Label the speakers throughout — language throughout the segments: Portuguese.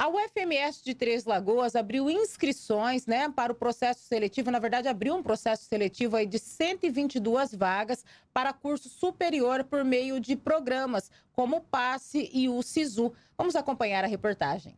Speaker 1: A UFMS de Três Lagoas abriu inscrições né, para o processo seletivo, na verdade, abriu um processo seletivo aí de 122 vagas para curso superior por meio de programas como o PASSE e o SISU. Vamos acompanhar a reportagem.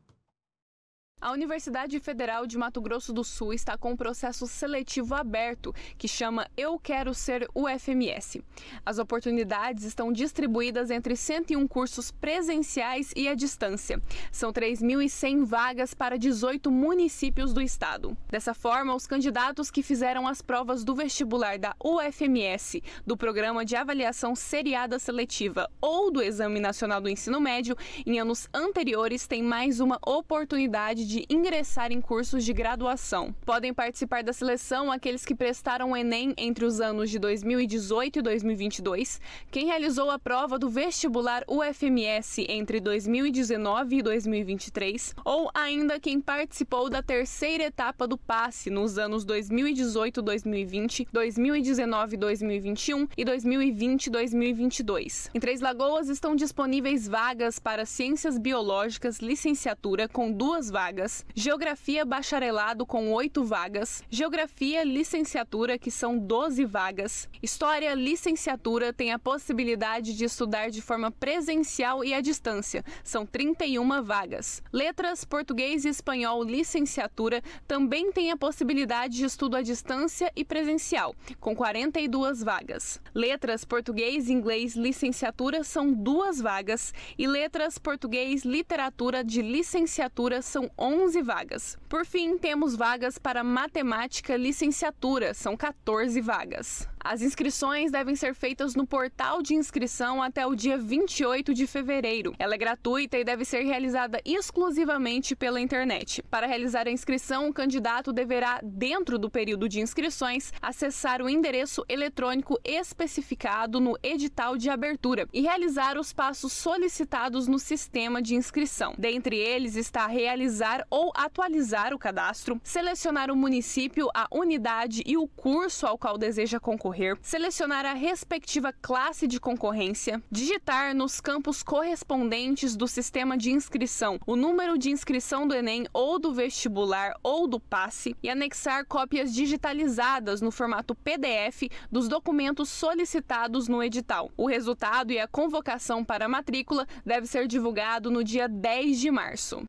Speaker 2: A Universidade Federal de Mato Grosso do Sul está com um processo seletivo aberto que chama Eu Quero Ser UFMS. As oportunidades estão distribuídas entre 101 cursos presenciais e à distância. São 3.100 vagas para 18 municípios do estado. Dessa forma, os candidatos que fizeram as provas do vestibular da UFMS, do Programa de Avaliação Seriada Seletiva ou do Exame Nacional do Ensino Médio em anos anteriores têm mais uma oportunidade de de ingressar em cursos de graduação. Podem participar da seleção aqueles que prestaram o Enem entre os anos de 2018 e 2022, quem realizou a prova do vestibular UFMS entre 2019 e 2023, ou ainda quem participou da terceira etapa do passe nos anos 2018, 2020, 2019, 2021 e 2020, 2022. Em Três Lagoas estão disponíveis vagas para Ciências Biológicas, licenciatura com duas vagas vagas, Geografia Bacharelado com 8 vagas, Geografia Licenciatura, que são 12 vagas, História Licenciatura tem a possibilidade de estudar de forma presencial e à distância, são 31 vagas. Letras, Português e Espanhol Licenciatura também tem a possibilidade de estudo à distância e presencial, com 42 vagas. Letras, Português e Inglês Licenciatura são duas vagas e Letras, Português, Literatura de Licenciatura são 11 vagas. Por fim, temos vagas para matemática licenciatura, são 14 vagas. As inscrições devem ser feitas no portal de inscrição até o dia 28 de fevereiro. Ela é gratuita e deve ser realizada exclusivamente pela internet. Para realizar a inscrição, o candidato deverá, dentro do período de inscrições, acessar o endereço eletrônico especificado no edital de abertura e realizar os passos solicitados no sistema de inscrição. Dentre eles está realizar ou atualizar o cadastro, selecionar o município, a unidade e o curso ao qual deseja concorrer concorrer, selecionar a respectiva classe de concorrência, digitar nos campos correspondentes do sistema de inscrição o número de inscrição do Enem ou do vestibular ou do passe e anexar cópias digitalizadas no formato PDF dos documentos solicitados no edital. O resultado e a convocação para a matrícula deve ser divulgado no dia 10 de março.